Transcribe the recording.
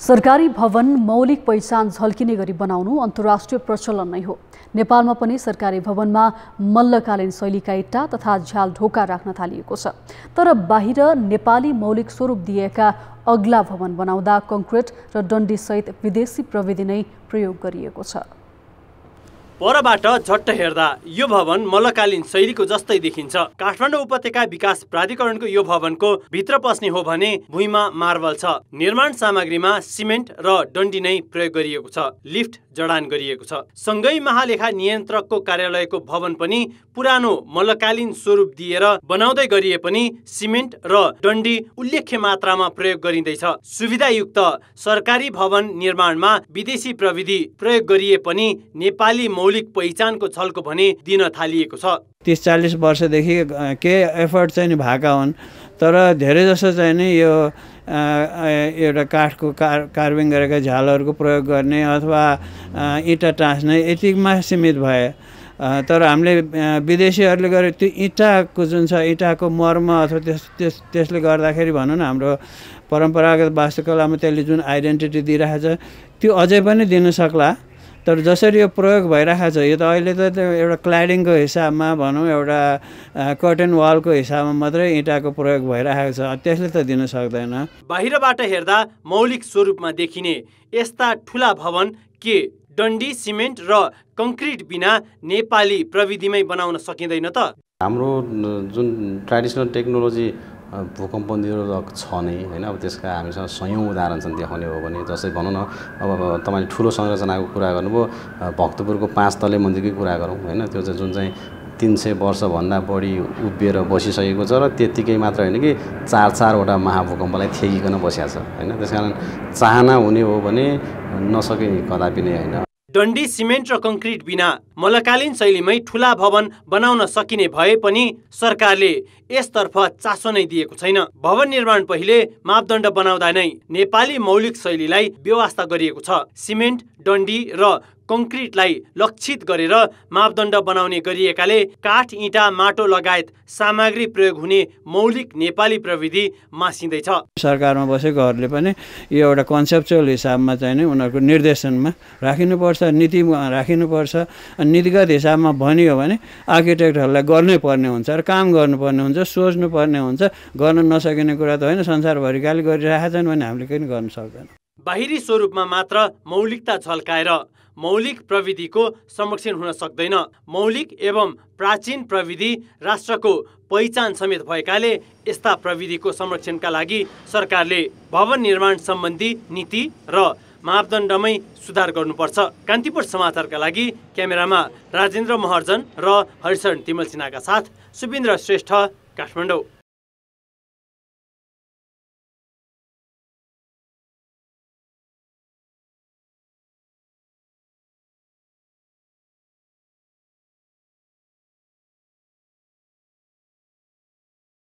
सरकारी भवन मौलिक पहिचान झल्किने गरी बनाउनु अन्तर्राष्ट्रिय प्रचलन नै हो। नेपालमा पनि सरकारी भवनमा मल्लकालीन शैलीका इट्टा तथा झ्याल ढोका राख्न थालिएको छ। तर बाहिर नेपाली मौलिक स्वरूप दिएका अग्ला भवन बनाउँदा कङ्क्रिट र डन्डीसहित विदेशी प्रविधि नै प्रयोग गरिएको छ। परबाट झट्ट हेर्दा यो भवन मल्लकालीन शैलीको जस्तै देखिन्छ। काठमाडौँ उपत्यका विकास प्राधिकरणको यो भवनको भित्र पस्ने हो भने भुइँमा मार्बल छ। निर्माण सामग्रीमा सिमेन्ट र डन्डी नै प्रयोग गरिएको छ। लिफ्ट जडान गरिएको छ। सँगै महालेखा नियन्त्रकको कार्यालयको भवन पनि पुरानो मल्लकालीन स्वरूप दिएर बनाउँदै गरिए पनि सिमेन्ट र डन्डी उल्लेख्य मात्रामा प्रयोग गरिँदैछ। सुविधायुक्त सरकारी भवन निर्माणमा विदेशी प्रविधि प्रयोग गरिए पनि नेपाली मौलिक पहिचानको छलको भने दिन थालिएको छ। तिस चालिस वर्षदेखि केही एफर्ट चाहिँ नि भएका हुन्। तर धेरै जसो चाहिँ नि यो एउटा काठको कार कार्भिङ गरेका झालहरूको प्रयोग गर्ने अथवा इँटा टाँस्ने यतिमा सीमित भए। तर हामीले विदेशीहरूले गरे त्यो इँटाको जुन छ इँटाको मर्म अथवा त्यस त्यस त्यसले गर्दाखेरि भनौँ न हाम्रो परम्परागत वास्तुकलामा त्यसले जुन आइडेन्टिटी दिइरहेको छ त्यो अझै पनि दिन सक्ला। तर जसरी यो प्रयोग भइरहेको छ यो त अहिले त एउटा क्ल्याडिङको हिसाबमा भनौँ एउटा कर्टेन वालको हिसाबमा मात्रै इँटाको प्रयोग भइरहेको छ। त्यसले त दिन सक्दैन। बाहिरबाट हेर्दा मौलिक स्वरूपमा देखिने यस्ता ठुला भवन के डन्डी सिमेन्ट र कङ्क्रिट बिना नेपाली प्रविधिमै बनाउन सकिँदैन त? हाम्रो जुन ट्रेडिसनल टेक्नोलोजी भूकम्प निरोधक छ नै होइन? अब त्यसका हामीसँग सयौँ उदाहरण छन् देखाउने हो भने जस्तै भनौँ न अब तपाईँले ठुलो संरचनाको कुरा गर्नुभयो भक्तपुरको पाँच तले मन्दिरकै कुरा गरौँ होइन? त्यो चाहिँ जुन चाहिँ तिन सय वर्षभन्दा बढी उभिएर बसिसकेको छ र त्यत्तिकै मात्र होइन कि चार चारवटा महाभूकम्पलाई थेगिकन बसिया छ होइन? त्यस कारण चाहना हुने हो भने नसके कदापि नै होइन। डन्डी सिमेन्ट र कङ्क्रिट बिना मल्लकालीन शैलीमै ठुला भवन बनाउन सकिने भए पनि सरकारले यसतर्फ चासो नै दिएको छैन। भवन निर्माण पहिले मापदण्ड बनाउँदा नै नेपाली मौलिक शैलीलाई व्यवस्था गरिएको छ। सिमेन्ट डन्डी र कङ्क्रिटलाई लक्षित गरेर मापदण्ड बनाउने गरिएकाले काठ इँटा माटो लगायत सामग्री प्रयोग हुने मौलिक नेपाली प्रविधि मासिँदैछ। सरकारमा बसेकोहरूले पनि यो एउटा कन्सेप्चुअल हिसाबमा चाहिँ नि उनीहरूको निर्देशनमा राखिनुपर्छ नीति राखिनुपर्छ नीतिगत हिसाबमा भनियो भने आर्किटेक्टहरूलाई गर्नै पर्ने हुन्छ र काम गर्नुपर्ने हुन्छ सोच्नुपर्ने हुन्छ। गर्न नसकिने कुरा त होइन संसारभरिकाले गरिरहेका छन् भने हामीले किन गर्न सक्दैन। बाहिरी स्वरूपमा मात्र मौलिकता झल्काएर मौलिक प्रविधिको संरक्षण हुन सक्दैन। मौलिक एवं प्राचीन प्रविधि राष्ट्रको पहिचान समेत भएकाले यस्ता प्रविधिको संरक्षणका लागि सरकारले भवन निर्माण सम्बन्धी नीति र मापदण्डमै सुधार गर्नुपर्छ। कान्तिपुर समाचारका लागि क्यामेरामा राजेन्द्र महर्जन र हरिशरण तिमल सिन्हाका साथ सुबिन्द्र श्रेष्ठ काठमाडौँ।